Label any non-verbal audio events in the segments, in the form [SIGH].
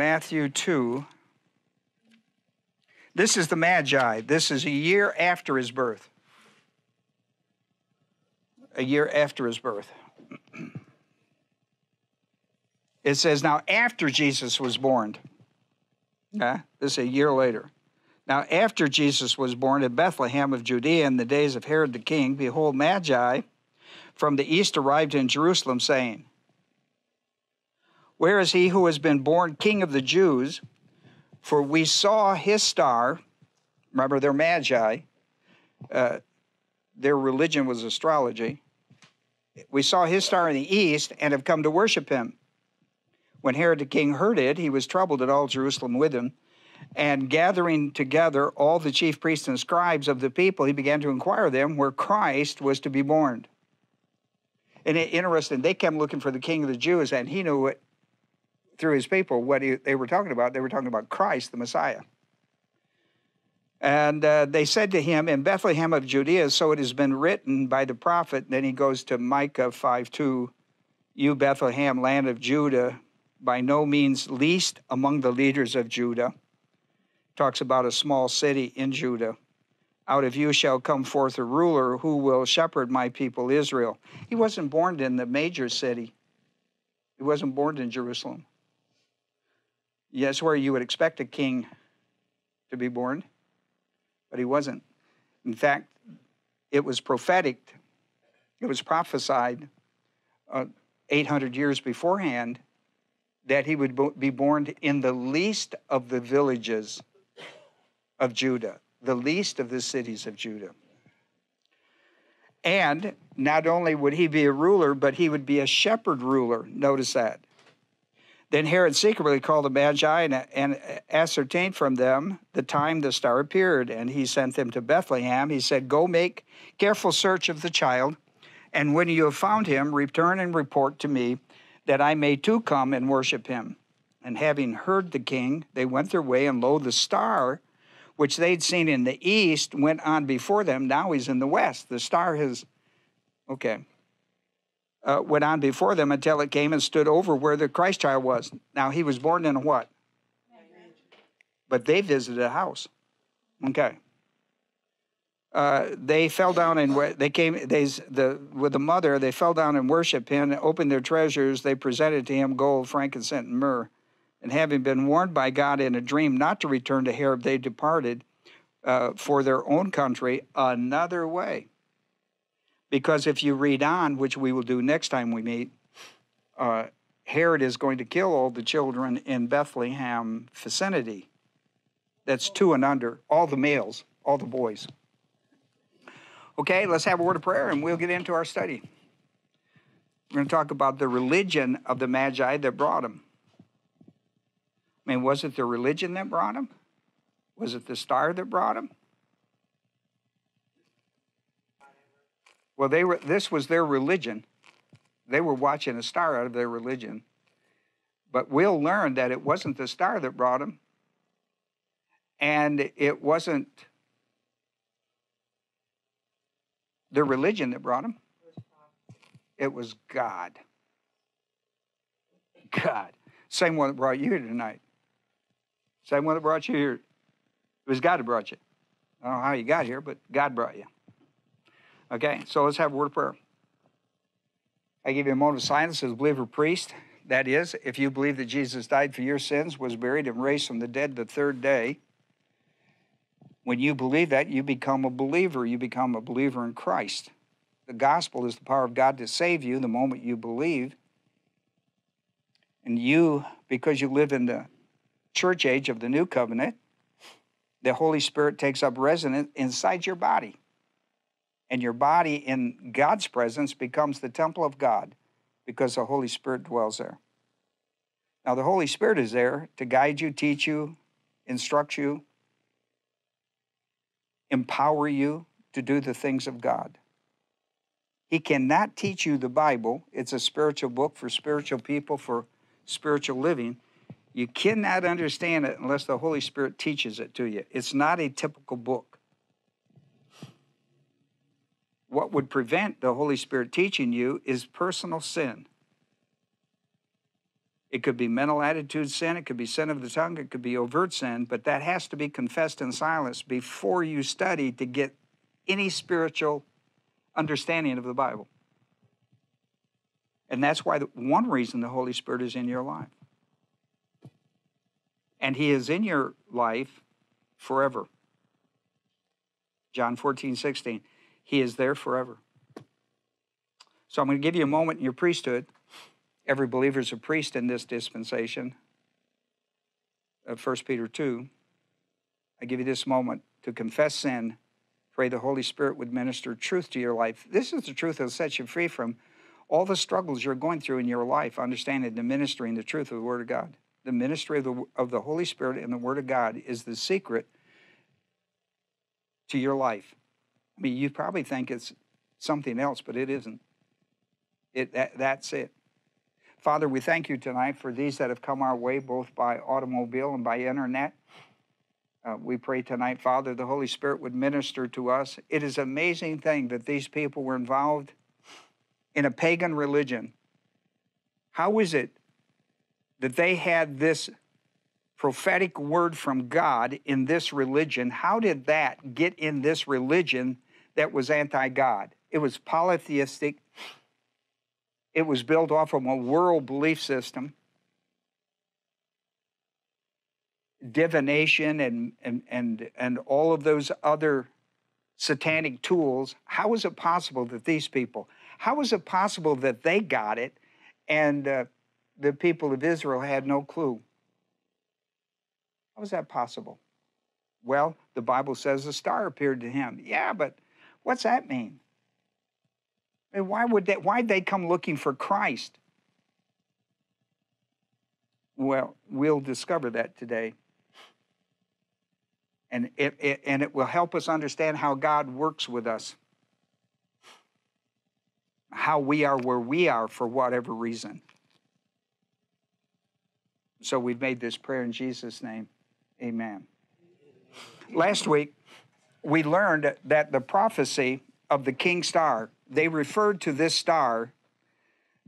Matthew 2. This is the Magi. This is a year after his birth. A year after his birth. [CLEARS THROAT] It says, Now after Jesus was born, yeah, this is a year later. Now after Jesus was born in Bethlehem of Judea in the days of Herod the king, behold, Magi from the east arrived in Jerusalem, saying, Where is he who has been born king of the Jews? For we saw his star. Remember, they're Magi. Uh, their religion was astrology. We saw his star in the east and have come to worship him. When Herod the king heard it, he was troubled at all Jerusalem with him. And gathering together all the chief priests and scribes of the people, he began to inquire of them where Christ was to be born. And it, interesting, they kept looking for the king of the Jews, and he knew it through his people what he, they were talking about. They were talking about Christ, the Messiah. And uh, they said to him, In Bethlehem of Judea, so it has been written by the prophet. Then he goes to Micah 5 2, You, Bethlehem, land of Judah, by no means least among the leaders of Judah. Talks about a small city in Judah. Out of you shall come forth a ruler who will shepherd my people Israel. He wasn't born in the major city, he wasn't born in Jerusalem. Yes, where you would expect a king to be born, but he wasn't. In fact, it was prophetic, it was prophesied uh, 800 years beforehand that he would be born in the least of the villages of Judah the least of the cities of Judah. And not only would he be a ruler, but he would be a shepherd ruler. Notice that. Then Herod secretly called the Magi and, and, ascertained from them the time the star appeared. And he sent them to Bethlehem. He said, Go make careful search of the child, and when you have found him, return and report to me, that I may too come and worship him. And having heard the king, they went their way, and lo, the star which they'd seen in the east, went on before them. Now he's in the west. The star has, okay, uh, went on before them until it came and stood over where the Christ child was. Now he was born in what? But they visited a house. Okay. Uh, they fell down and they came. They the with the mother. They fell down and worshipped him. Opened their treasures. They presented to him gold, frankincense, and myrrh and having been warned by God in a dream not to return to Herod, they departed uh, for their own country another way. Because if you read on, which we will do next time we meet, uh, Herod is going to kill all the children in Bethlehem vicinity. That's two and under, all the males, all the boys. Okay, let's have a word of prayer and we'll get into our study. We're going to talk about the religion of the Magi that brought him. I mean, was it the religion that brought him? Was it the star that brought him? Well, they were. This was their religion. They were watching a star out of their religion. But we'll learn that it wasn't the star that brought him, and it wasn't the religion that brought him. It was God. God. Same one that brought you here tonight. Same one that brought you here. It was God that brought you. I don't know how you got here, but God brought you. Okay, so let's have a word of prayer. I give you a moment of silence as a believer priest. That is, if you believe that Jesus died for your sins, was buried, and raised from the dead the third day, when you believe that, you become a believer. You become a believer in Christ. The gospel is the power of God to save you the moment you believe. And you, because you live in the church age of the new covenant, the Holy Spirit takes up residence inside your body. And your body in God's presence becomes the temple of God because the Holy Spirit dwells there. Now, the Holy Spirit is there to guide you, teach you, instruct you, empower you to do the things of God. He cannot teach you the Bible. It's a spiritual book for spiritual people, for spiritual living. You cannot understand it unless the Holy Spirit teaches it to you. It's not a typical book. What would prevent the Holy Spirit teaching you is personal sin. It could be mental attitude sin, it could be sin of the tongue, it could be overt sin, but that has to be confessed in silence before you study to get any spiritual understanding of the Bible. And that's why the, one reason the Holy Spirit is in your life. And He is in your life forever. John 14, 16. He is there forever. So I'm going to give you a moment in your priesthood. Every believer is a priest in this dispensation of 1 Peter 2. I give you this moment to confess sin. Pray the Holy Spirit would minister truth to your life. This is the truth that will set you free from all the struggles you're going through in your life, understanding the ministry and the truth of the Word of God. The ministry of the, of the Holy Spirit and the Word of God is the secret to your life. I mean, you probably think it's something else, but it isn't. It, that, that's it. Father, we thank you tonight for these that have come our way, both by automobile and by internet. Uh, we pray tonight, Father, the Holy Spirit would minister to us. It is an amazing thing that these people were involved in a pagan religion. How is it that they had this prophetic word from God in this religion, how did that get in this religion that was anti God? It was polytheistic, it was built off of a world belief system. Divination and, and, and, and all of those other satanic tools. How is it possible that these people, how is it possible that they got it and uh, the people of Israel had no clue? How is that possible? Well, the Bible says a star appeared to him. Yeah, but what's that mean? I mean why would they why'd they come looking for Christ? Well, we'll discover that today. And it, it, and it will help us understand how God works with us, how we are where we are for whatever reason. So we've made this prayer in Jesus' name. Amen. Last week, we learned that the prophecy of the king star, they referred to this star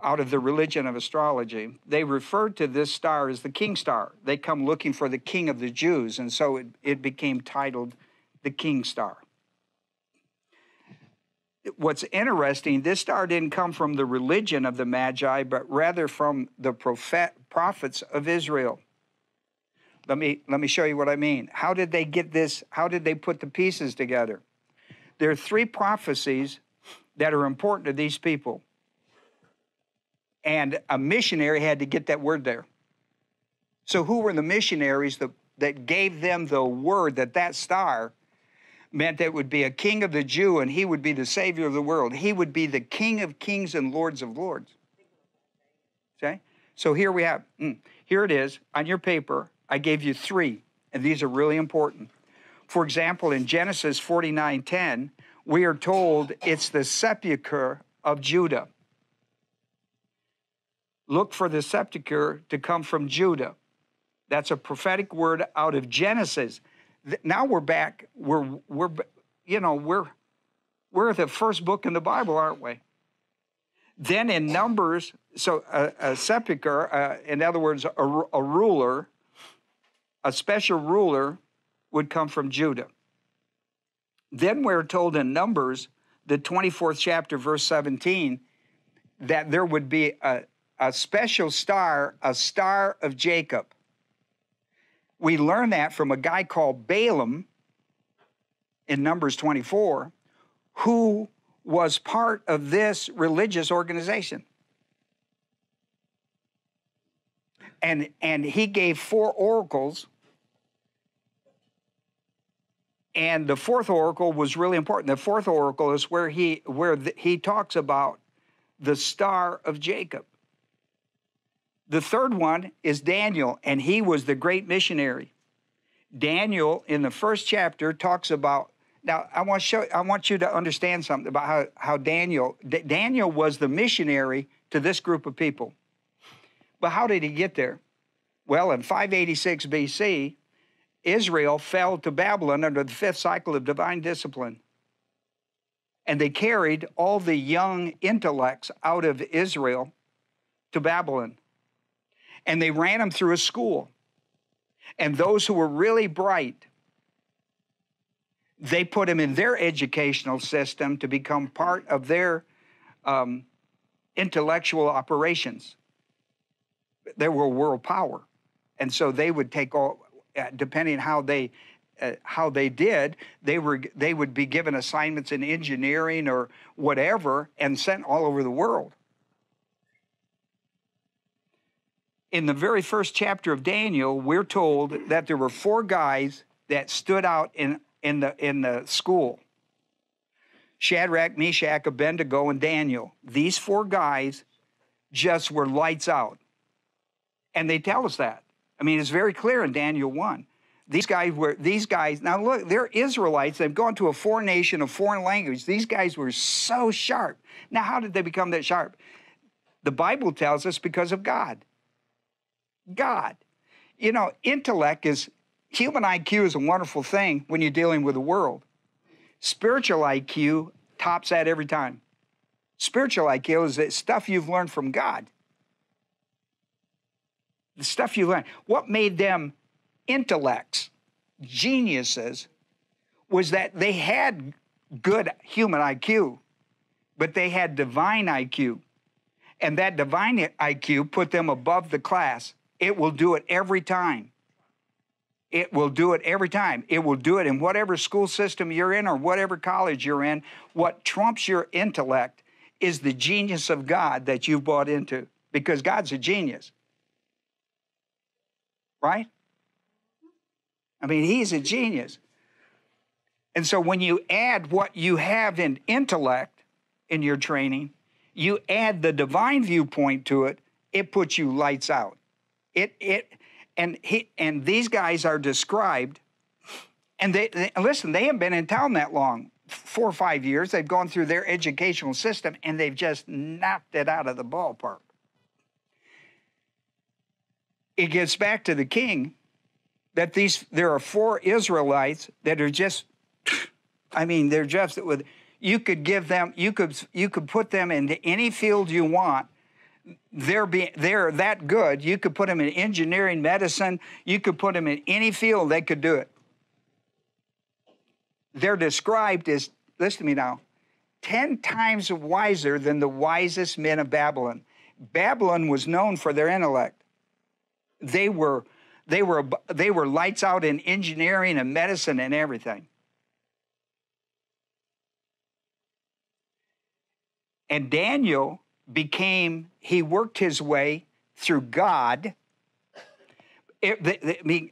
out of the religion of astrology. They referred to this star as the king star. They come looking for the king of the Jews, and so it, it became titled the king star. What's interesting, this star didn't come from the religion of the Magi, but rather from the prophet, prophets of Israel. Let me, let me show you what I mean. How did they get this? How did they put the pieces together? There are three prophecies that are important to these people. And a missionary had to get that word there. So, who were the missionaries that, that gave them the word that that star meant that would be a king of the Jew and he would be the savior of the world? He would be the king of kings and lords of lords. Okay? So, here we have, mm, here it is on your paper. I gave you three, and these are really important. For example, in Genesis 49:10, we are told it's the sepulchre of Judah. Look for the sepulchre to come from Judah. That's a prophetic word out of Genesis. Now we're back. We're we're you know we're we're the first book in the Bible, aren't we? Then in Numbers, so a, a sepulchre, uh, in other words, a, a ruler, a special ruler would come from Judah. Then we're told in Numbers, the 24th chapter, verse 17, that there would be a, a special star, a star of Jacob. We learn that from a guy called Balaam in Numbers 24, who was part of this religious organization. And, and he gave four oracles and the fourth oracle was really important. The fourth oracle is where he where the, he talks about the star of Jacob. The third one is Daniel, and he was the great missionary. Daniel in the first chapter talks about now I want to show I want you to understand something about how, how Daniel D- Daniel was the missionary to this group of people. But how did he get there? Well, in 586 BC, Israel fell to Babylon under the fifth cycle of divine discipline. And they carried all the young intellects out of Israel to Babylon. and they ran them through a school. And those who were really bright, they put them in their educational system to become part of their um, intellectual operations. They were world power. And so they would take all, uh, depending how they uh, how they did, they were they would be given assignments in engineering or whatever and sent all over the world. In the very first chapter of Daniel, we're told that there were four guys that stood out in, in, the, in the school Shadrach, Meshach, Abednego, and Daniel. These four guys just were lights out. And they tell us that. I mean, it's very clear in Daniel 1. These guys were, these guys, now look, they're Israelites. They've gone to a foreign nation, a foreign language. These guys were so sharp. Now, how did they become that sharp? The Bible tells us because of God. God. You know, intellect is, human IQ is a wonderful thing when you're dealing with the world. Spiritual IQ tops that every time. Spiritual IQ is the stuff you've learned from God. The stuff you learned. What made them intellects, geniuses, was that they had good human IQ, but they had divine IQ. And that divine IQ put them above the class. It will do it every time. It will do it every time. It will do it in whatever school system you're in or whatever college you're in. What trumps your intellect is the genius of God that you've bought into because God's a genius. Right? I mean, he's a genius. And so when you add what you have in intellect in your training, you add the divine viewpoint to it, it puts you lights out. It it and he, and these guys are described, and they, they listen. They haven't been in town that long, four or five years. They've gone through their educational system, and they've just knocked it out of the ballpark. It gets back to the king that these there are four Israelites that are just, I mean, they're just with. You could give them, you could you could put them into any field you want, they're be, they're that good. You could put them in engineering, medicine. You could put them in any field. They could do it. They're described as listen to me now, ten times wiser than the wisest men of Babylon. Babylon was known for their intellect. They were they were they were lights out in engineering and medicine and everything. And Daniel became, he worked his way through God. It, the, the, I mean,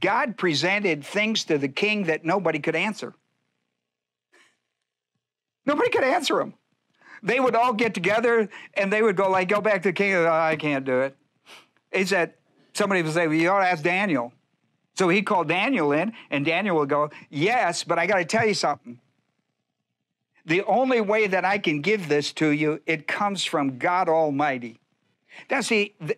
God presented things to the king that nobody could answer. Nobody could answer them. They would all get together and they would go like, go back to the king. Oh, I can't do it. He said, somebody would say, well, you ought to ask Daniel. So he called Daniel in, and Daniel would go, yes, but I got to tell you something the only way that I can give this to you, it comes from God Almighty. Now, see, the,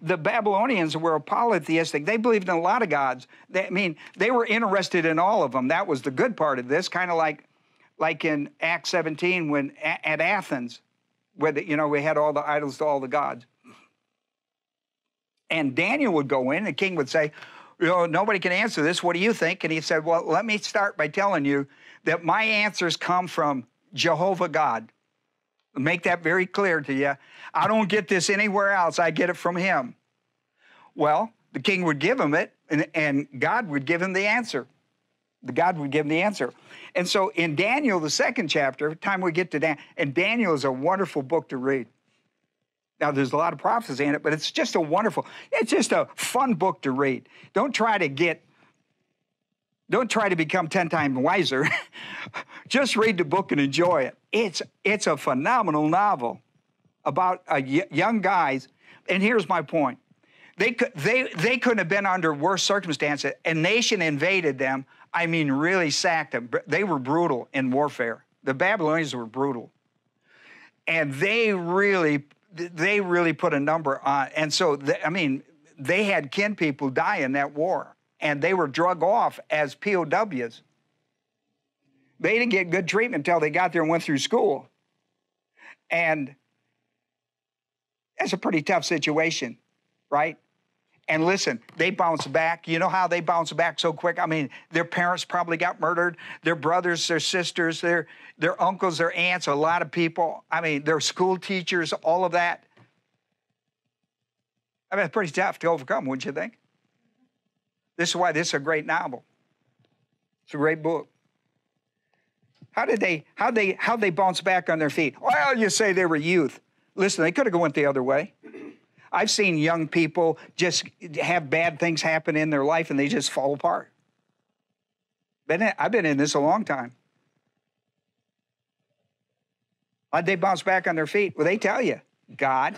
the, Babylonians were polytheistic. They believed in a lot of gods. They, I mean, they were interested in all of them. That was the good part of this, kind of like, like in Acts 17 when at Athens, where the, you know we had all the idols to all the gods. And Daniel would go in, and the king would say, you know, nobody can answer this. What do you think? And he said, well, let me start by telling you that my answers come from Jehovah God. Make that very clear to you. I don't get this anywhere else. I get it from him. Well, the king would give him it, and, and God would give him the answer. The God would give him the answer. And so in Daniel, the second chapter, time we get to Dan, and Daniel is a wonderful book to read. Now, there's a lot of prophecy in it, but it's just a wonderful, it's just a fun book to read. Don't try to get don't try to become 10 times wiser. [LAUGHS] Just read the book and enjoy it. It's, it's a phenomenal novel about young guys. And here's my point. They, could, they, they couldn't have been under worse circumstances. A nation invaded them. I mean, really sacked them. They were brutal in warfare. The Babylonians were brutal. And they really, they really put a number on. And so, I mean, they had kin people die in that war and they were drug off as POWs. They didn't get good treatment until they got there and went through school. And that's a pretty tough situation. right? And listen, they bounce back. You know how they bounce back so quick? I mean, their parents probably got murdered, their brothers, their sisters, their, their uncles, their aunts, a lot of people. I mean, their school teachers, all of that. I mean, it's pretty tough to overcome, wouldn't you think? This is why this is a great novel. It's a great book. How did they how they how they bounce back on their feet? Well, you say they were youth. Listen, they could have went the other way. I've seen young people just have bad things happen in their life and they just fall apart. Been I've been in this a long time. How'd they bounce back on their feet? Well, they tell you, God.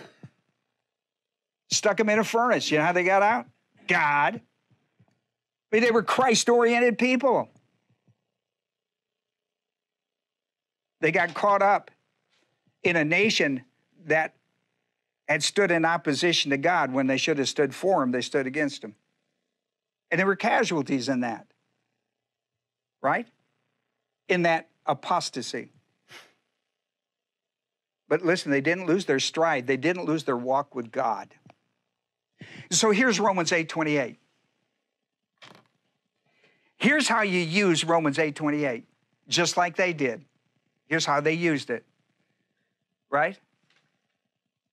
Stuck them in a furnace. You know how they got out? God. I mean, they were Christ oriented people. They got caught up in a nation that had stood in opposition to God when they should have stood for him, they stood against him. And there were casualties in that, right? In that apostasy. But listen, they didn't lose their stride. They didn't lose their walk with God. So here's Romans 8:28. Here's how you use Romans 8:28, just like they did. Here's how they used it. Right?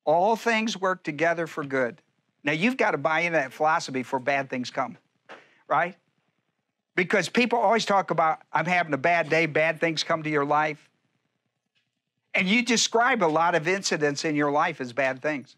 All things work together for good. Now you've got to buy into that philosophy before bad things come. Right? Because people always talk about I'm having a bad day, bad things come to your life. And you describe a lot of incidents in your life as bad things.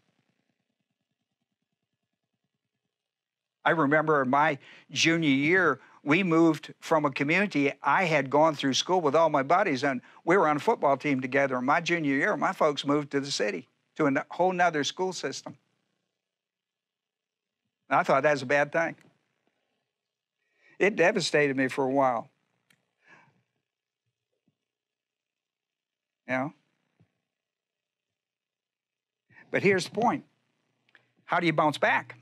I remember in my junior year, we moved from a community. I had gone through school with all my buddies, and we were on a football team together. In my junior year, my folks moved to the city, to a whole nother school system. And I thought that was a bad thing. It devastated me for a while. You know? But here's the point how do you bounce back?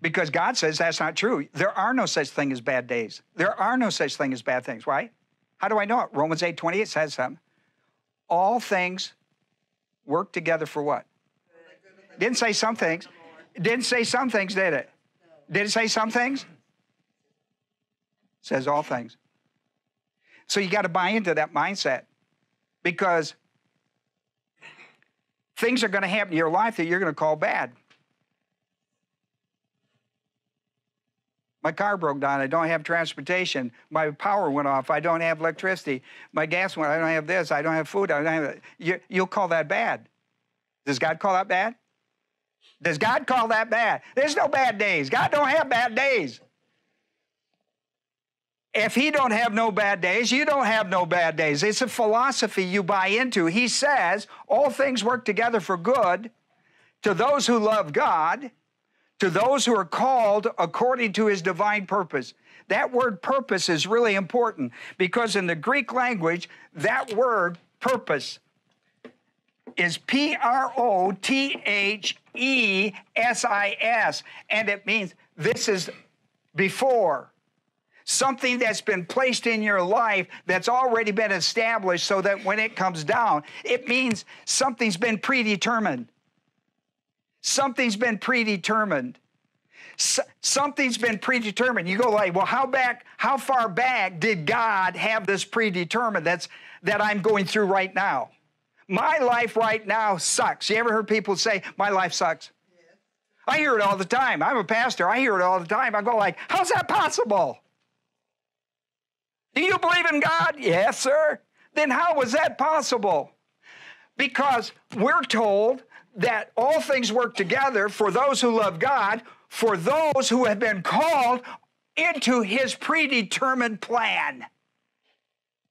Because God says that's not true. There are no such thing as bad days. There are no such thing as bad things, right? How do I know it? Romans 8 28 says something. All things work together for what? Didn't say some things. Didn't say some things, did it? Did it say some things? Says all things. So you got to buy into that mindset because things are going to happen in your life that you're going to call bad. My car broke down. I don't have transportation. My power went off. I don't have electricity. My gas went. I don't have this. I don't have food. I don't have. You, you'll call that bad. Does God call that bad? Does God call that bad? There's no bad days. God don't have bad days. If he don't have no bad days, you don't have no bad days. It's a philosophy you buy into. He says all things work together for good to those who love God to those who are called according to his divine purpose. That word purpose is really important because in the Greek language, that word purpose is P R O T H E S I S, and it means this is before. Something that's been placed in your life that's already been established so that when it comes down, it means something's been predetermined. Something's been predetermined. Something's been predetermined. You go like, well, how back, how far back did God have this predetermined that's that I'm going through right now? My life right now sucks. You ever heard people say, my life sucks? I hear it all the time. I'm a pastor. I hear it all the time. I go like, how's that possible? Do you believe in God? Yes, sir. Then how was that possible? Because we're told that all things work together for those who love God, for those who have been called into his predetermined plan.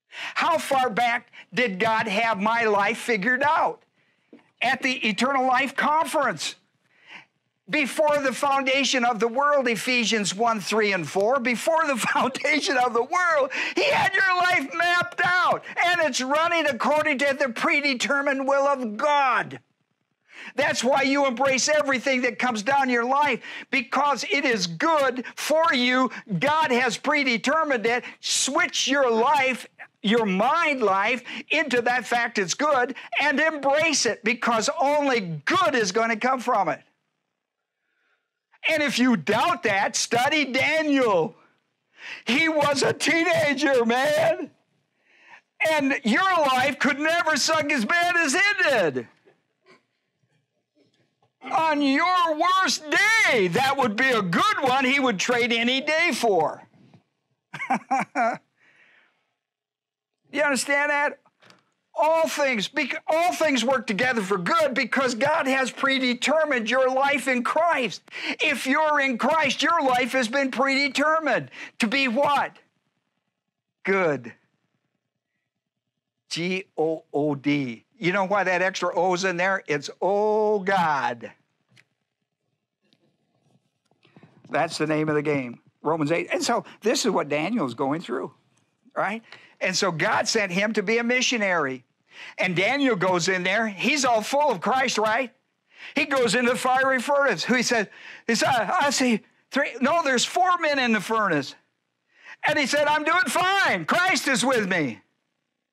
How far back did God have my life figured out? At the Eternal Life Conference. Before the foundation of the world, Ephesians 1 3 and 4, before the [LAUGHS] foundation of the world, He had your life mapped out, and it's running according to the predetermined will of God. That's why you embrace everything that comes down your life because it is good for you. God has predetermined it. Switch your life, your mind life, into that fact it's good and embrace it because only good is going to come from it. And if you doubt that, study Daniel. He was a teenager, man. And your life could never suck as bad as it did. On your worst day, that would be a good one he would trade any day for. [LAUGHS] you understand that? all things all things work together for good because God has predetermined your life in Christ. If you're in Christ, your life has been predetermined to be what? Good. G O O D. You know why that extra O is in there? It's oh God. That's the name of the game. Romans 8. And so this is what Daniel's going through, right? And so God sent him to be a missionary. And Daniel goes in there. He's all full of Christ, right? He goes into the fiery furnace. Who he said, he said, I see three. No, there's four men in the furnace. And he said, I'm doing fine. Christ is with me.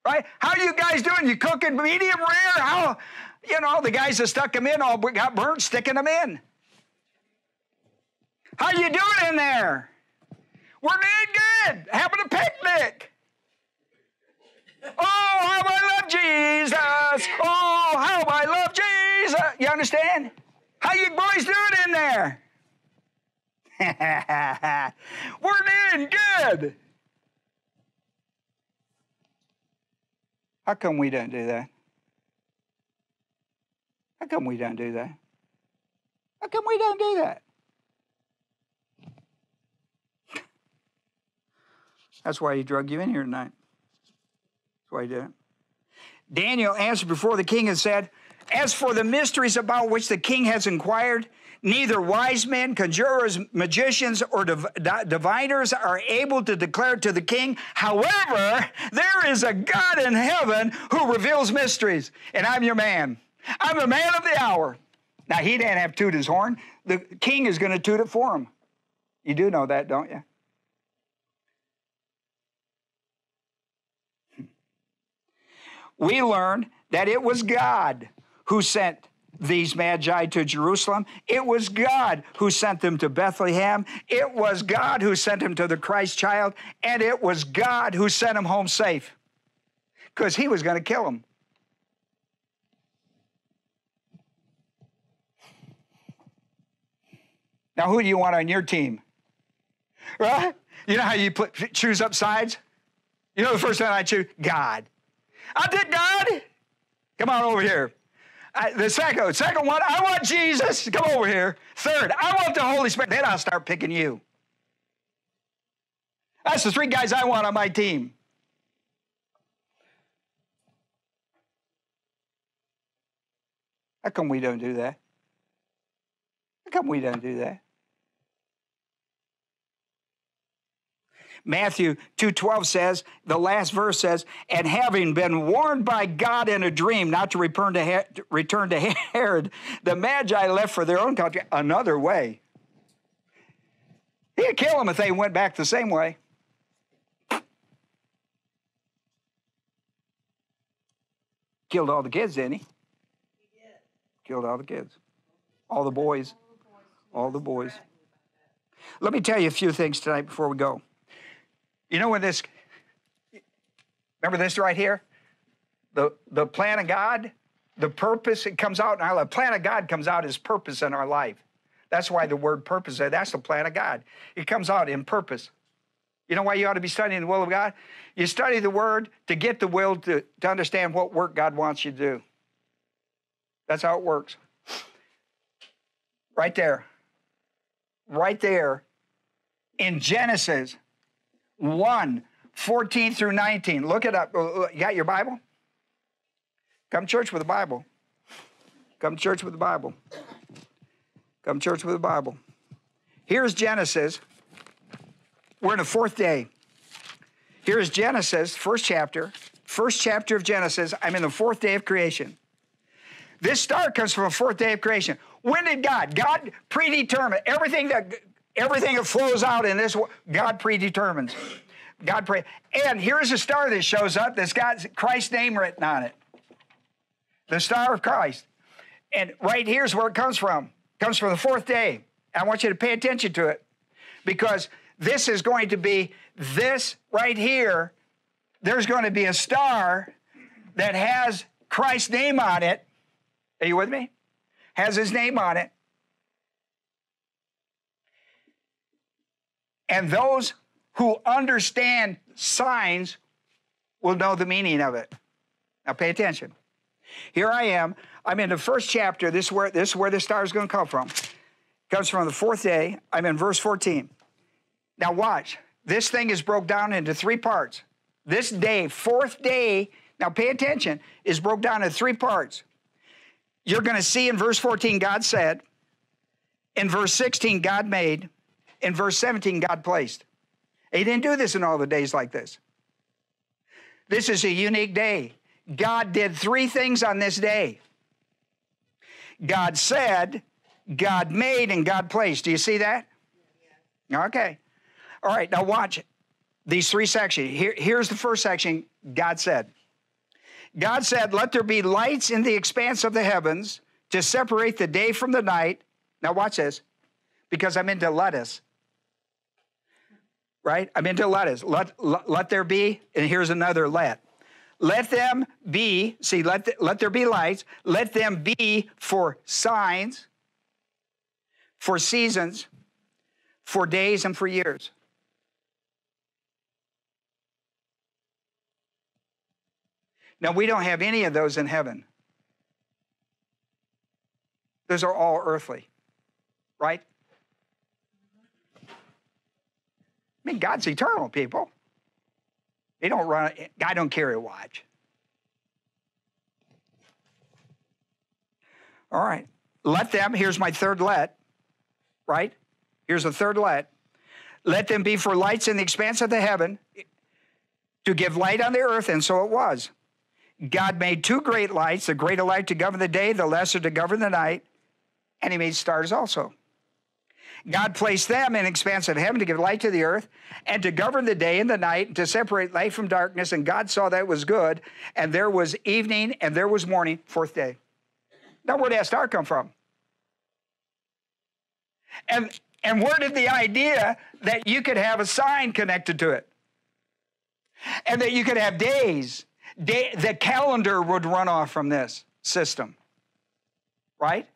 Right? How are you guys doing? You cooking medium rare? How, you know, the guys that stuck them in all got burnt sticking them in. How you doing in there? We're doing good. Having a picnic. Oh, how I love Jesus. Oh, how I love Jesus. You understand? How you boys doing in there? [LAUGHS] We're doing good. How come we don't do that? How come we don't do that? How come we don't do that? That's why he drug you in here tonight. That's why he did it. Daniel answered before the king and said, As for the mysteries about which the king has inquired, neither wise men, conjurers, magicians, or div- diviners are able to declare to the king. However, there is a God in heaven who reveals mysteries, and I'm your man. I'm the man of the hour. Now, he didn't have to toot his horn. The king is going to toot it for him. You do know that, don't you? Hmm. we learn that it was God who sent these magi to Jerusalem. It was God who sent them to Bethlehem. It was God who sent them to the Christ child. And it was God who sent them home safe because he was going to kill them. Now, who do you want on your team? Right? You know how you put, choose up sides? You know the first one I choose? God. I did God. Come on over here. I, the second, second one, I want Jesus. Come over here. Third, I want the Holy Spirit. Then I'll start picking you. That's the three guys I want on my team. How come we don't do that? How come we don't do that? Matthew 2:12 says, the last verse says, and having been warned by God in a dream not to return to, return to Herod, the Magi left for their own country another way. He'd kill them if they went back the same way. Killed all the kids, didn't he? Killed all the kids. All the boys. All the boys. Let me tell you a few things tonight before we go. You know when this, remember this right here? The, the plan of God, the purpose, it comes out in our life. plan of God comes out as purpose in our life. That's why the word purpose, uh, that's the plan of God. It comes out in purpose. You know why you ought to be studying the will of God? You study the word to get the will to, to understand what work God wants you to do. That's how it works. Right there. Right there in Genesis 1, 14 through 19. Look it up. Uh, uh, you got your Bible? Come church with the Bible. Come church with the Bible. Come church with the Bible. Here's Genesis. We're in the fourth day. Here's Genesis, first chapter. First chapter of Genesis. I'm in the fourth day of creation. This star comes from a fourth day of creation. When did God? God predetermined everything that Everything that flows out in this, God predetermines. God pray. And here's a star that shows up that's got Christ's name written on it. The star of Christ. And right here's where it comes from. It comes from the fourth day. I want you to pay attention to it because this is going to be this right here. There's going to be a star that has Christ's name on it. Are you with me? Has his name on it. And those who understand signs will know the meaning of it. Now pay attention. Here I am. I'm in the first chapter. This is where this is where the star is going to come from. It comes from the fourth day. I'm in verse 14. Now watch. This thing is broke down into three parts. This day, fourth day, now pay attention, is broke down into three parts. You're going to see in verse 14, God said. In verse 16, God made. In verse 17, God placed. He didn't do this in all the days like this. This is a unique day. God did three things on this day God said, God made, and God placed. Do you see that? Okay. All right, now watch these three sections. Here, here's the first section God said. God said, Let there be lights in the expanse of the heavens to separate the day from the night. Now, watch this, because I'm into lettuce. Right? I'm into lettuce. Let, let, let there be, and here's another let. Let them be, see, let, let there be lights. Let them be for signs, for seasons, for days, and for years. Now, we don't have any of those in heaven. Those are all earthly, right? I mean, God's eternal, people. They don't run, God don't carry a watch. All right. Let them, here's my third let, right? Here's the third let. Let them be for lights in the expanse of the heaven to give light on the earth, and so it was. God made two great lights, the greater light to govern the day, the lesser to govern the night, and he made stars also. God placed them in expanse of heaven to give light to the earth and to govern the day and the night, and to separate light from darkness. And God saw that was good. And there was evening and there was morning, fourth day. Now, where did that star come from? And, and where did the idea that you could have a sign connected to it? And that you could have days Day, the calendar would run off from this system, right?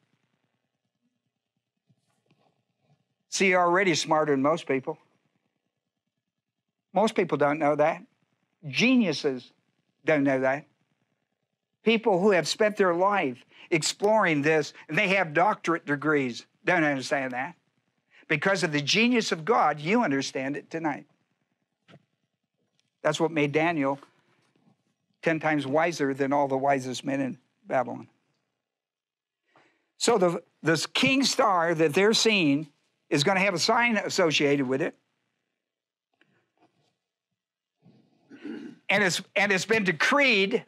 See, you're already smarter than most people. Most people don't know that. Geniuses don't know that. People who have spent their life exploring this and they have doctorate degrees don't understand that. Because of the genius of God, you understand it tonight. That's what made Daniel 10 times wiser than all the wisest men in Babylon. So the this king star that they're seeing is going to have a sign associated with it. And it's, and it's been decreed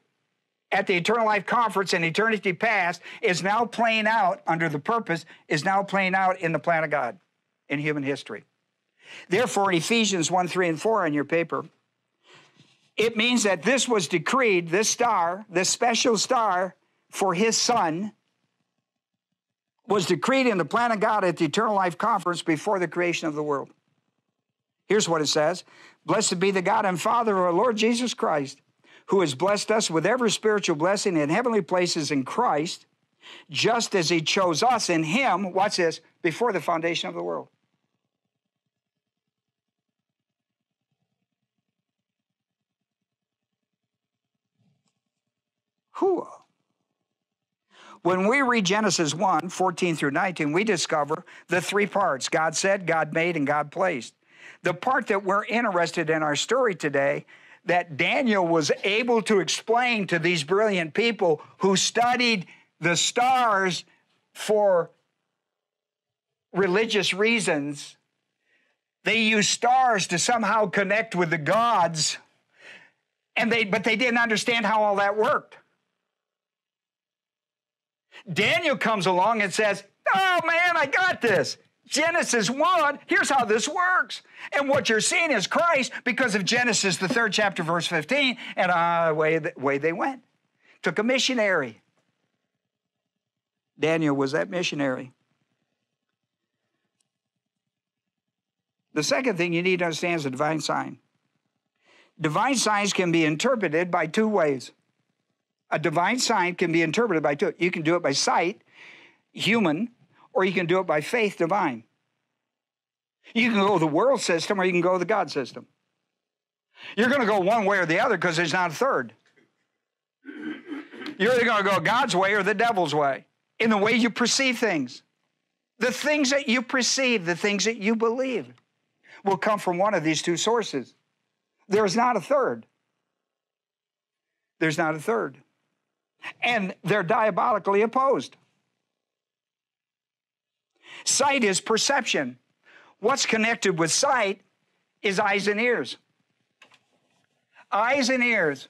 at the Eternal Life Conference in eternity past, is now playing out under the purpose, is now playing out in the plan of God in human history. Therefore, in Ephesians 1 3 and 4 on your paper, it means that this was decreed, this star, this special star for his son, was decreed in the plan of God at the Eternal Life Conference before the creation of the world. Here's what it says Blessed be the God and Father of our Lord Jesus Christ, who has blessed us with every spiritual blessing in heavenly places in Christ, just as he chose us in him, watch this, before the foundation of the world. Hua. When we read Genesis 1 14 through 19, we discover the three parts God said, God made, and God placed. The part that we're interested in our story today that Daniel was able to explain to these brilliant people who studied the stars for religious reasons. They used stars to somehow connect with the gods, and they, but they didn't understand how all that worked. Daniel comes along and says, Oh man, I got this. Genesis 1, here's how this works. And what you're seeing is Christ because of Genesis, the third chapter, verse 15, and uh, away, way they went. Took a missionary. Daniel was that missionary. The second thing you need to understand is a divine sign. Divine signs can be interpreted by two ways. A divine sign can be interpreted by two. You can do it by sight, human, or you can do it by faith, divine. You can go the world system or you can go the God system. You're going to go one way or the other because there's not a third. You're either going to go God's way or the devil's way in the way you perceive things. The things that you perceive, the things that you believe, will come from one of these two sources. There's not a third. There's not a third. And they're diabolically opposed. Sight is perception. What's connected with sight is eyes and ears. Eyes and ears.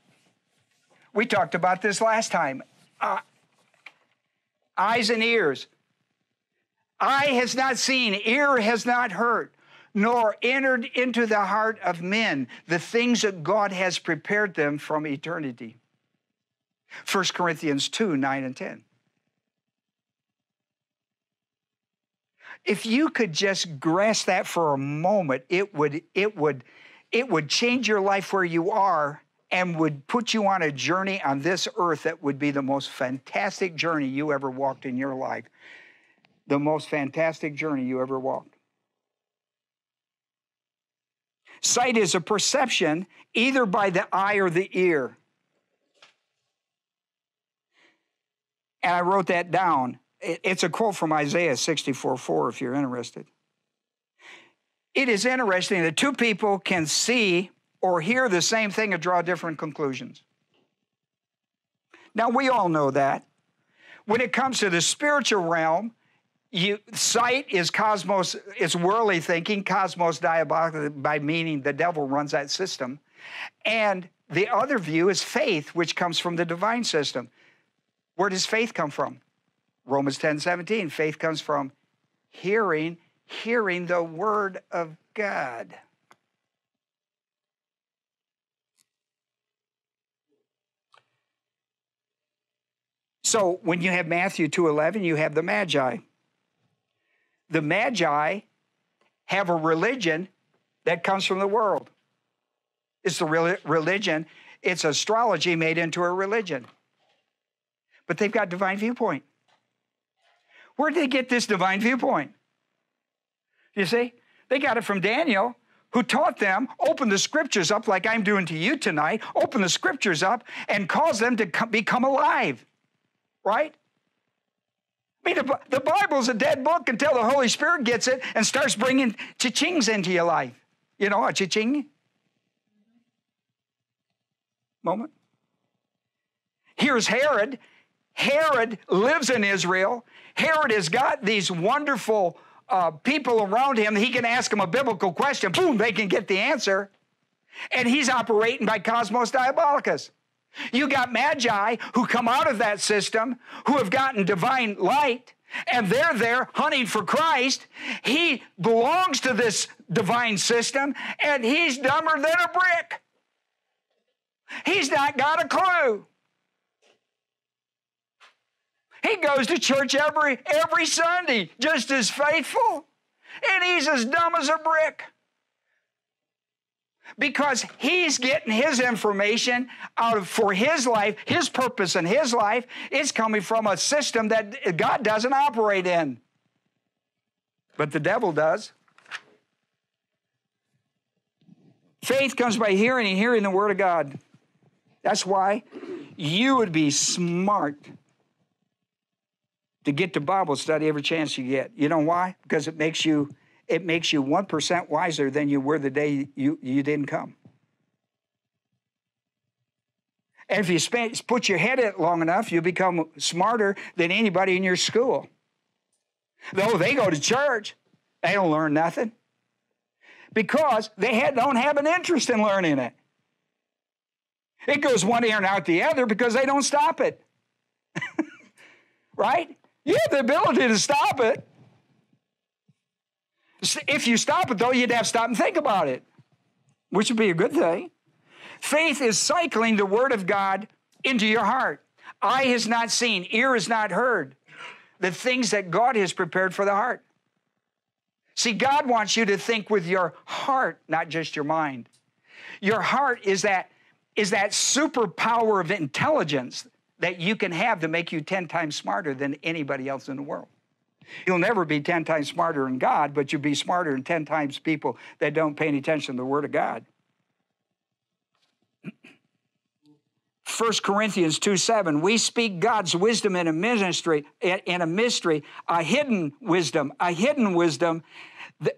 We talked about this last time. Uh, eyes and ears. Eye has not seen, ear has not heard, nor entered into the heart of men the things that God has prepared them from eternity. 1 Corinthians 2 9 and 10. If you could just grasp that for a moment, it would, it would, it would change your life where you are and would put you on a journey on this earth that would be the most fantastic journey you ever walked in your life. The most fantastic journey you ever walked. Sight is a perception either by the eye or the ear. And I wrote that down. It's a quote from Isaiah 64 4, if you're interested. It is interesting that two people can see or hear the same thing and draw different conclusions. Now, we all know that. When it comes to the spiritual realm, you, sight is cosmos, it's worldly thinking, cosmos diabolical, by meaning the devil runs that system. And the other view is faith, which comes from the divine system. Where does faith come from? Romans 10 17. Faith comes from hearing, hearing the word of God. So when you have Matthew 2:11, you have the Magi. The Magi have a religion that comes from the world. It's the religion, it's astrology made into a religion. But they've got divine viewpoint. Where did they get this divine viewpoint? You see? They got it from Daniel, who taught them, open the scriptures up like I'm doing to you tonight, open the scriptures up and cause them to become alive right? I mean, the, the Bible's a dead book until the Holy Spirit gets it and starts bringing cha-chings into your life. You know a cha-ching? Moment. Here's Herod. Herod lives in Israel. Herod has got these wonderful uh, people around him. He can ask them a biblical question. Boom, they can get the answer. And he's operating by cosmos diabolicus. You got magi who come out of that system, who have gotten divine light, and they're there hunting for Christ. He belongs to this divine system, and he's dumber than a brick. He's not got a clue. He goes to church every every Sunday, just as faithful, and he's as dumb as a brick because he's getting his information out of for his life, his purpose in his life is coming from a system that God doesn't operate in. But the devil does. Faith comes by hearing and hearing the word of God. That's why you would be smart to get to Bible study every chance you get. You know why? Because it makes you it makes you 1% wiser than you were the day you, you didn't come. And if you spend, put your head in it long enough, you become smarter than anybody in your school. Though they go to church, they don't learn nothing because they had, don't have an interest in learning it. It goes one ear and out the other because they don't stop it. [LAUGHS] right? You have the ability to stop it. If you stop it, though, you'd have to stop and think about it, which would be a good thing. Faith is cycling the Word of God into your heart. Eye has not seen, ear has not heard the things that God has prepared for the heart. See, God wants you to think with your heart, not just your mind. Your heart is that, is that superpower of intelligence that you can have to make you 10 times smarter than anybody else in the world. You'll never be 10 times smarter than God, but you'll be smarter than 10 times people that don't pay any attention to the Word of God. 1 Corinthians 2 7, we speak God's wisdom in a ministry, in a mystery, a hidden wisdom, a hidden wisdom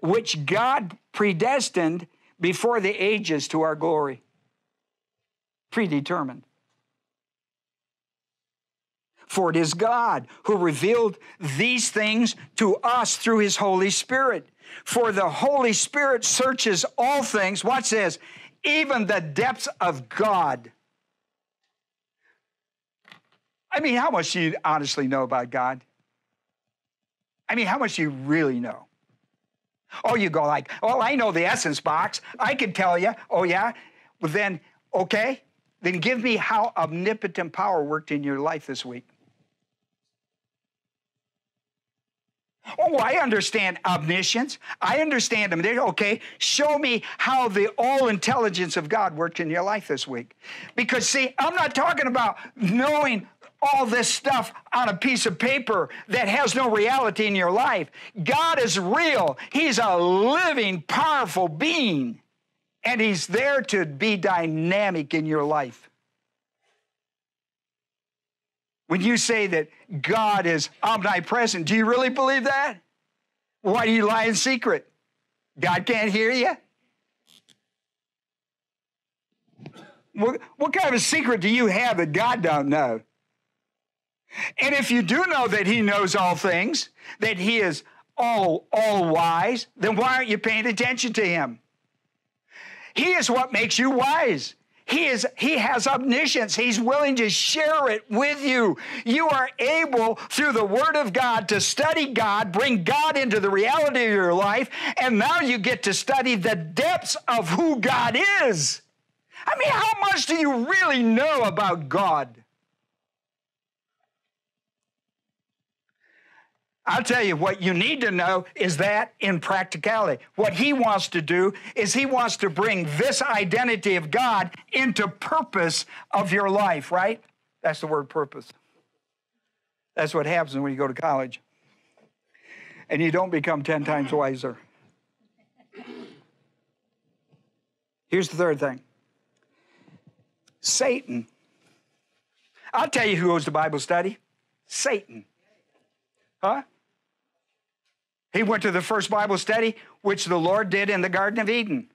which God predestined before the ages to our glory. Predetermined. For it is God who revealed these things to us through his Holy Spirit. For the Holy Spirit searches all things, watch this, even the depths of God. I mean, how much do you honestly know about God? I mean, how much do you really know? Oh, you go like, oh, I know the essence box. I can tell you. Oh, yeah? Well, then, okay. Then give me how omnipotent power worked in your life this week. Oh, I understand omniscience. I understand them. Okay, show me how the all intelligence of God worked in your life this week. Because, see, I'm not talking about knowing all this stuff on a piece of paper that has no reality in your life. God is real, He's a living, powerful being, and He's there to be dynamic in your life. When you say that God is omnipresent, do you really believe that? Why do you lie in secret? God can't hear you? What, what kind of a secret do you have that God don't know? And if you do know that he knows all things, that he is all, all wise, then why aren't you paying attention to him? He is what makes you wise. He is he has omniscience. He's willing to share it with you. You are able through the word of God to study God, bring God into the reality of your life, and now you get to study the depths of who God is. I mean, how much do you really know about God? I'll tell you what you need to know is that in practicality. What he wants to do is he wants to bring this identity of God into purpose of your life, right? That's the word purpose. That's what happens when you go to college. And you don't become 10 times wiser. Here's the third thing Satan. I'll tell you who goes to Bible study Satan. Huh? He went to the first Bible study, which the Lord did in the Garden of Eden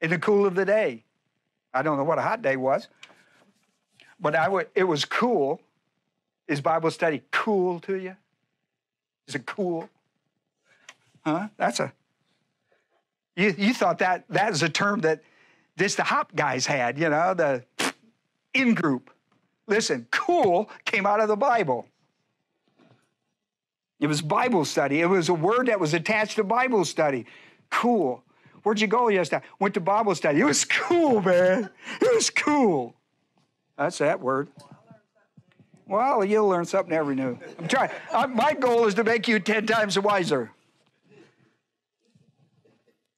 in the cool of the day. I don't know what a hot day was, but I would, it was cool. Is Bible study cool to you? Is it cool? Huh? That's a, you, you thought that that is a term that this the hop guys had, you know, the in group. Listen, cool came out of the Bible. It was Bible study. It was a word that was attached to Bible study. Cool. Where'd you go yesterday? Went to Bible study. It was cool, man. It was cool. That's that word. Well, you'll learn something every new. I'm trying. Uh, my goal is to make you 10 times wiser.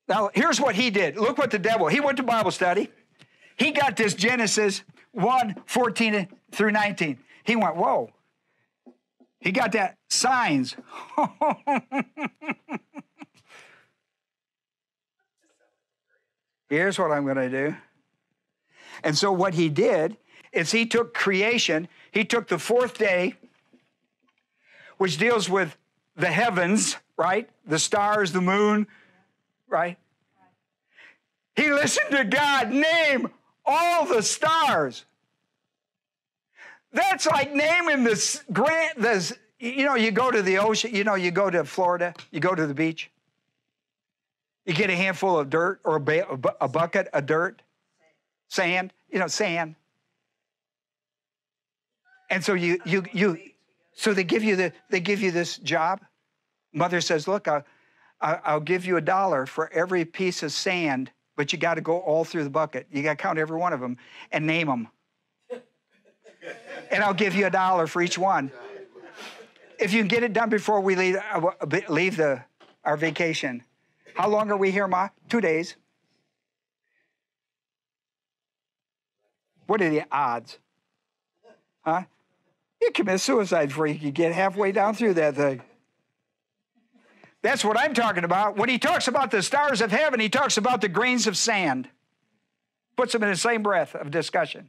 Now, here's what he did. Look what the devil, he went to Bible study. He got this Genesis 1 14 through 19. He went, Whoa, he got that signs. [LAUGHS] Here's what I'm going to do. And so, what he did is he took creation, he took the fourth day, which deals with the heavens, right? The stars, the moon, right? He listened to God name all the stars. That's like naming this grant, this, you know, you go to the ocean, you know, you go to Florida, you go to the beach, you get a handful of dirt or a, a bucket of dirt, sand, you know, sand. And so you, you, you, so they give you the, they give you this job. Mother says, look, I'll, I'll give you a dollar for every piece of sand, but you got to go all through the bucket. You got to count every one of them and name them and I'll give you a dollar for each one. If you can get it done before we leave, uh, leave the our vacation. How long are we here, Ma? Two days. What are the odds? Huh? You commit suicide before you can get halfway down through that thing. That's what I'm talking about. When he talks about the stars of heaven, he talks about the grains of sand. Puts them in the same breath of discussion.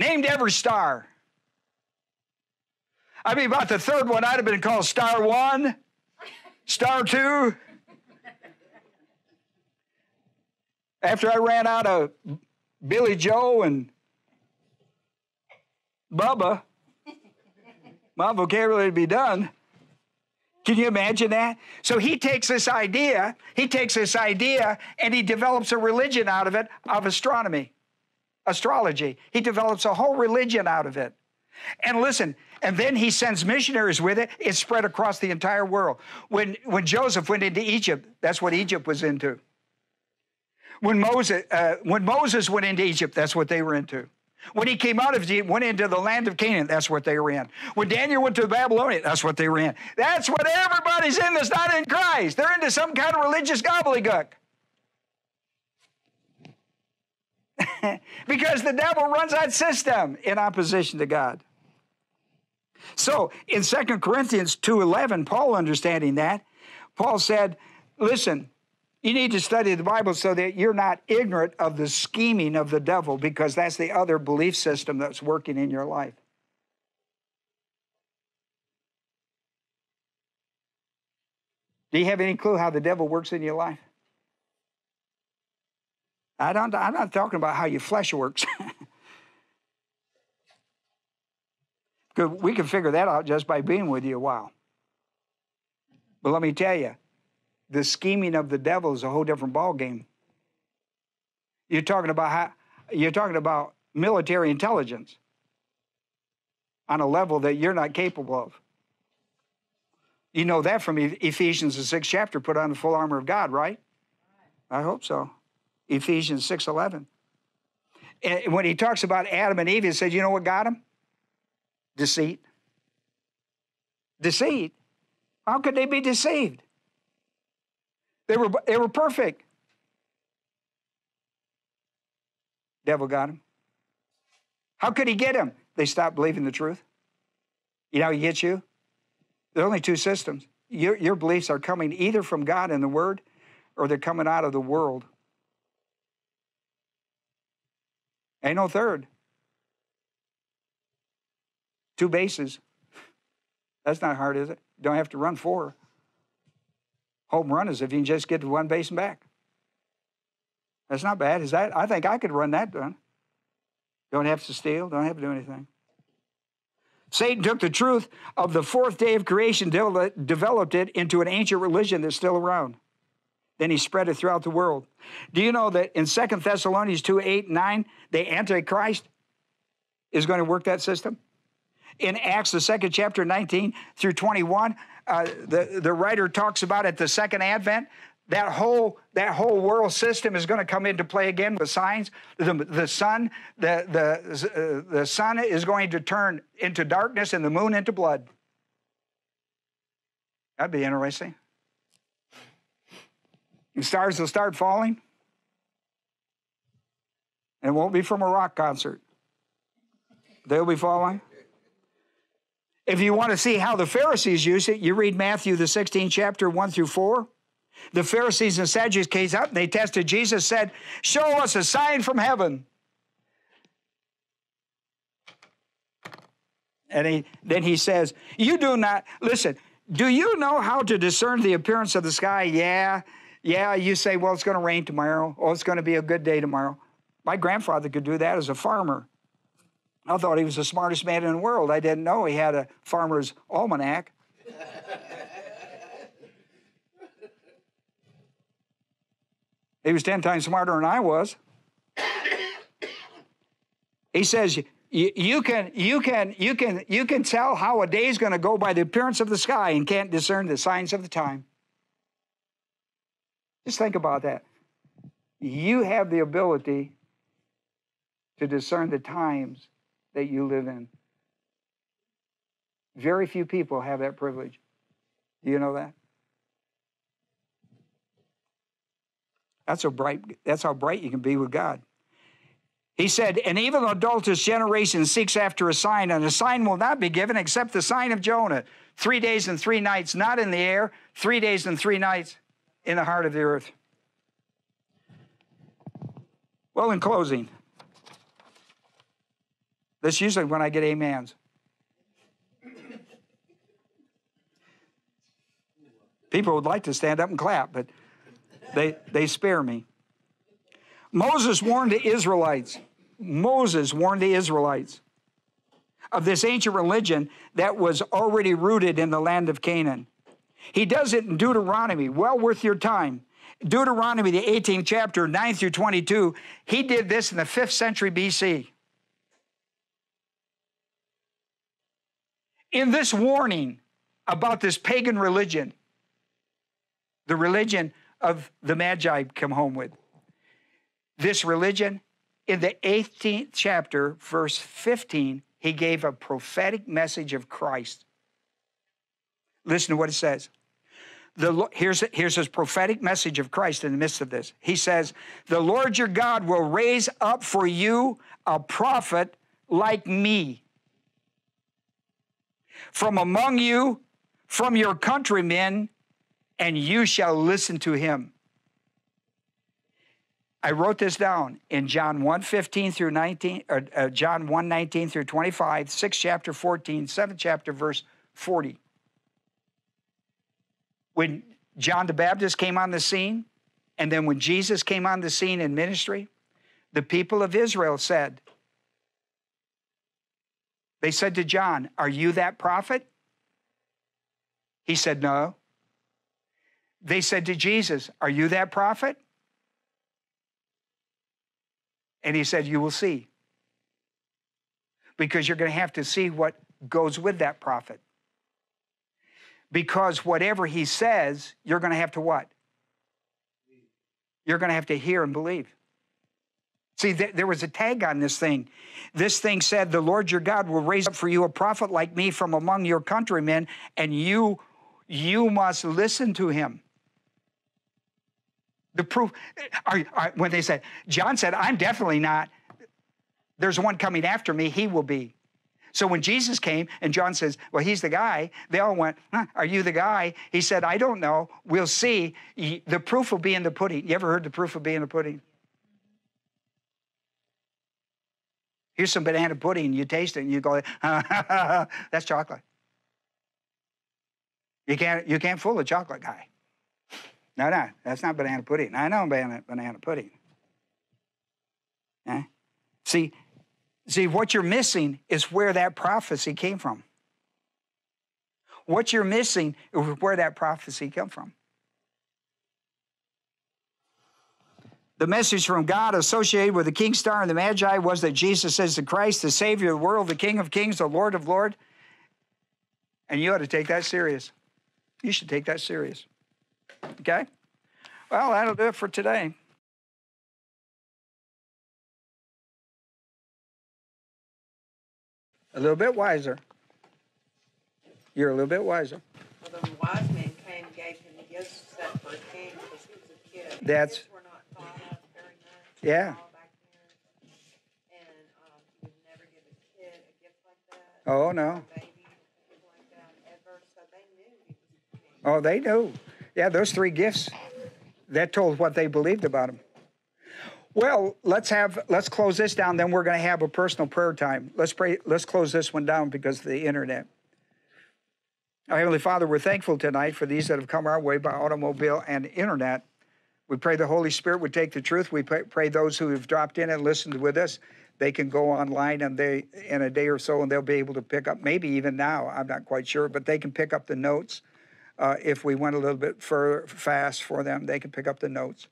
Named every star. I mean, about the third one, I'd have been called Star One, Star Two. After I ran out of Billy Joe and Bubba, my vocabulary would be done. Can you imagine that? So he takes this idea, he takes this idea, and he develops a religion out of it of astronomy, astrology. He develops a whole religion out of it. And listen, and then he sends missionaries with it. It's spread across the entire world. When, when Joseph went into Egypt, that's what Egypt was into. When Moses, uh, when Moses went into Egypt, that's what they were into. When he came out of Egypt, went into the land of Canaan, that's what they were in. When Daniel went to Babylonia, that's what they were in. That's what everybody's in that's not in Christ. They're into some kind of religious gobbledygook. [LAUGHS] because the devil runs that system in opposition to God. So in 2 Corinthians 2.11, Paul understanding that, Paul said, listen, you need to study the Bible so that you're not ignorant of the scheming of the devil because that's the other belief system that's working in your life. Do you have any clue how the devil works in your life? I don't, I'm not talking about how your flesh works. [LAUGHS] Because we can figure that out just by being with you a while. But let me tell you, the scheming of the devil is a whole different ballgame. You're talking about how, you're talking about military intelligence on a level that you're not capable of. You know that from Ephesians the sixth chapter, put on the full armor of God, right? I hope so. Ephesians 6 11. And when he talks about Adam and Eve, he said, You know what got him? Deceit. Deceit. How could they be deceived? They were, they were perfect. Devil got him. How could he get him? They stopped believing the truth. You know how he gets you? There are only two systems. Your, your beliefs are coming either from God and the Word, or they're coming out of the world. Ain't no third. Two bases. That's not hard, is it? Don't have to run four. Home run is if you can just get to one base and back. That's not bad. Is that? I think I could run that done. Don't have to steal. Don't have to do anything. Satan took the truth of the fourth day of creation, developed it into an ancient religion that's still around. Then he spread it throughout the world. Do you know that in Second Thessalonians 2 8 and 9, the Antichrist is going to work that system? In Acts, the second chapter, 19 through 21, uh, the, the writer talks about at the second advent that whole that whole world system is going to come into play again with signs the, the sun the the uh, the sun is going to turn into darkness and the moon into blood that'd be interesting and stars will start falling and it won't be from a rock concert they'll be falling if you want to see how the Pharisees use it, you read Matthew, the 16th chapter, 1 through 4. The Pharisees and Sadducees came up, and they tested Jesus, said, Show us a sign from heaven. And he, then he says, You do not, listen, do you know how to discern the appearance of the sky? Yeah, yeah. You say, Well, it's going to rain tomorrow. Oh, it's going to be a good day tomorrow. My grandfather could do that as a farmer. I thought he was the smartest man in the world. I didn't know he had a farmer's almanac. [LAUGHS] he was 10 times smarter than I was. [COUGHS] He says, you, can, you, can, you, can, you can tell how a day is going to go by the appearance of the sky and can't discern the signs of the time. Just think about that. You have the ability to discern the times that you live in. Very few people have that privilege. Do you know that? That's how bright, that's how bright you can be with God. He said, And even the adulterous generation seeks after a sign, and a sign will not be given except the sign of Jonah. Three days and three nights, not in the air, three days and three nights in the heart of the earth. Well, in closing, that's usually when I get amens. People would like to stand up and clap, but they, they spare me. Moses warned the Israelites. Moses warned the Israelites of this ancient religion that was already rooted in the land of Canaan. He does it in Deuteronomy, well worth your time. Deuteronomy, the 18th chapter, 9 through 22, he did this in the 5th century BC. In this warning about this pagan religion, the religion of the Magi come home with. This religion, in the 18th chapter, verse 15, he gave a prophetic message of Christ. Listen to what it says. The, here's, here's his prophetic message of Christ in the midst of this. He says, The Lord your God will raise up for you a prophet like me from among you, from your countrymen, and you shall listen to him. I wrote this down in John 1 15 through 19, or uh, John 1 19 through 25, 6 chapter 14, 7 chapter verse 40. When John the Baptist came on the scene, and then when Jesus came on the scene in ministry, the people of Israel said, they said to John, Are you that prophet? He said, No. They said to Jesus, Are you that prophet? And he said, You will see. Because you're going to have to see what goes with that prophet. Because whatever he says, you're going to have to what? You're going to have to hear and believe. See, there was a tag on this thing. This thing said, The Lord your God will raise up for you a prophet like me from among your countrymen, and you, you must listen to him. The proof, are, are, when they said, John said, I'm definitely not, there's one coming after me, he will be. So when Jesus came and John says, Well, he's the guy, they all went, huh, Are you the guy? He said, I don't know. We'll see. The proof will be in the pudding. You ever heard the proof will be in the pudding? Here's some banana pudding. You taste it and you go, [LAUGHS] That's chocolate. You can't, you can't fool a chocolate guy. No, no, that's not banana pudding. I know banana, banana pudding. Eh? See, see, what you're missing is where that prophecy came from. What you're missing is where that prophecy came from. The message from God associated with the King Star and the Magi was that Jesus is the Christ, the Savior of the world, the King of Kings, the Lord of Lords. And you ought to take that serious. You should take that serious. Okay? Well, that'll do it for today. A little bit wiser. You're a little bit wiser. Well, the wise men came and gave him gifts set for a king because he was a kid. That's. Were not thought of very much. Yeah. And um, he would never give a kid a gift like. Oh, no. Baby, like that, ever. So they knew he was a king. Oh, they knew. Yeah, those three gifts, that told what they believed about him. Well, let's have let's close this down. Then we're going to have a personal prayer time. Let's pray. Let's close this one down because of the internet. Our Heavenly Father, we're thankful tonight for these that have come our way by automobile and internet. We pray the Holy Spirit would take the truth. We pray, those who have dropped in and listened with us, they can go online and they in a day or so and they'll be able to pick up. Maybe even now, I'm not quite sure, but they can pick up the notes uh, if we went a little bit further fast for them, they can pick up the notes.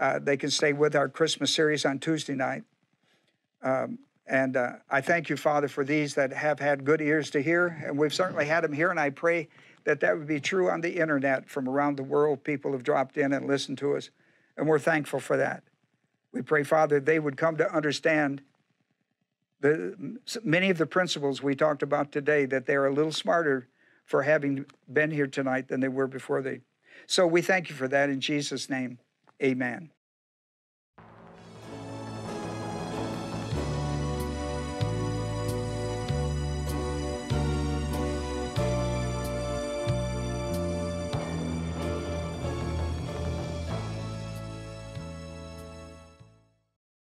Uh, they can stay with our Christmas series on Tuesday night. Um, and uh, I thank you, Father, for these that have had good ears to hear. And we've certainly had them here. And I pray that that would be true on the internet from around the world. People have dropped in and listened to us. And we're thankful for that. We pray, Father, they would come to understand the, many of the principles we talked about today, that they're a little smarter for having been here tonight than they were before they. So we thank you for that in Jesus' name. Amen.